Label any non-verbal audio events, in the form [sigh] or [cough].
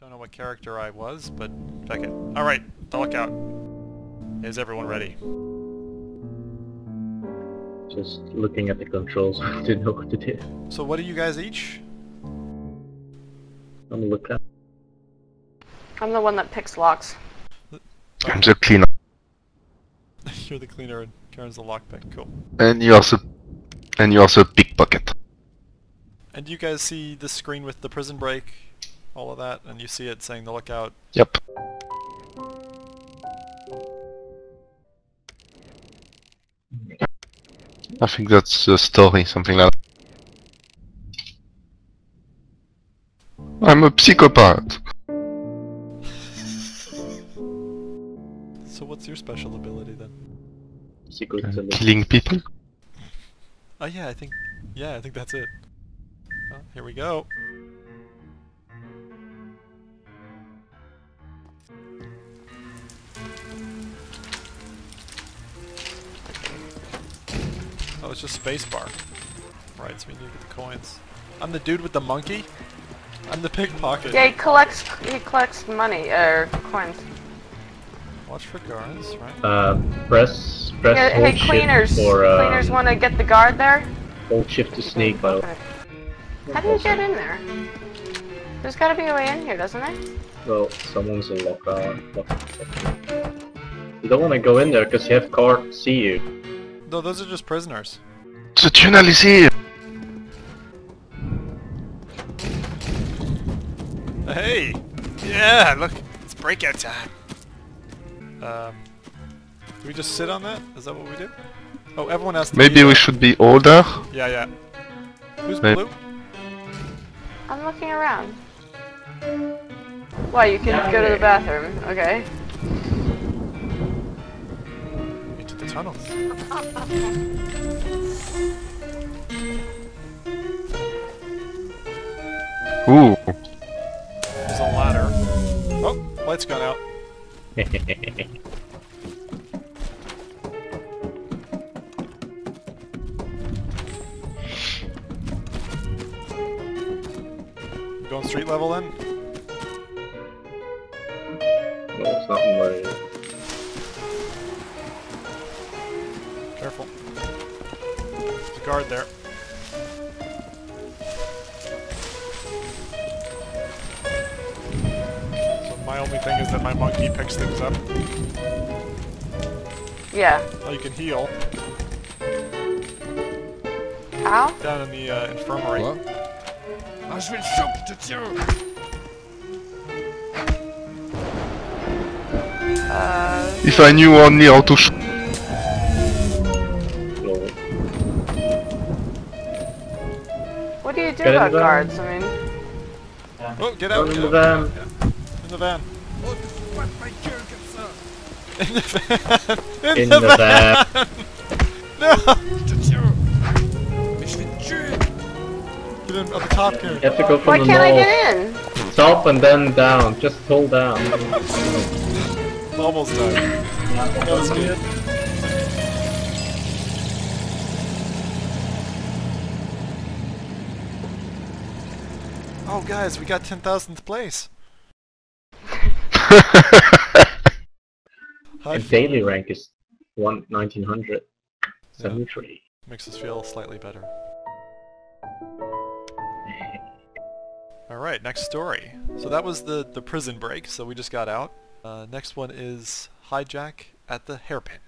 Don't know what character I was, but check it. Alright, the lookout. Is everyone ready? Just looking at the controls, [laughs] I didn't know what to do. So what are you guys each? I'm a lookout. I'm the one that picks locks. I'm the cleaner. [laughs] You're the cleaner and Karen's the lockpick. Cool. And you also and you also pickpocket. And do you guys see the screen with the prison break? All of that? And you see it saying the lookout? Yep. I think that's the story, something like that. I'm a psychopath. So what's your special ability then? Uh, killing people? Oh yeah, I think... Yeah, I think that's it. Oh, here we go. Oh, it's just spacebar. Right, so we need to get the coins. I'm the dude with the monkey? I'm the pickpocket. Yeah, he collects he collects money or coins. Watch for guards, right? Uh, press, press Hey, hold hey shift cleaners, for, uh, cleaners want to get the guard there. hold shift to sneak, by the way. How do you get in there? There's got to be a way in here, doesn't there? Well, someone's in lockout. You don't want to go in there because you have card see you. No, those are just prisoners. The tunnel is here! Hey! Yeah, look, it's breakout time. Um, do we just sit on that? Is that what we do? Oh, everyone has to Maybe be, uh, we should be older? Yeah, yeah. Who's Maybe- blue? I'm looking around. Why, you can go to the bathroom, okay. Into the tunnels. Ooh. There's a ladder. Oh, lights gone out. [laughs] Going street level then? No, it's not. Careful. There's a guard there. So my only thing is that my monkey picks things up. Yeah. Oh, you can heal How? down in the uh, infirmary. Ah, je vais le choper, If I knew only how to sh- what do you do Get about the van. guards? I mean, Oh, get out! Go in Get the out. van. In the van. Oh, tu fous pas de ma gueule In the van. In, In the, the van. van. [laughs] No! Je te tiens Mais je vais te tuer Get in at the top here. You have to go from why the can't I get in? Top and then down. Just hold down. [laughs] Almost done. That was good. Oh, guys, we got 10,000th place. [laughs] High And daily rank is one 1900. 73. Makes us feel slightly better. [laughs] Alright, next story. So that was the, the prison break, so we just got out. Uh, next one is hijack at the hairpin.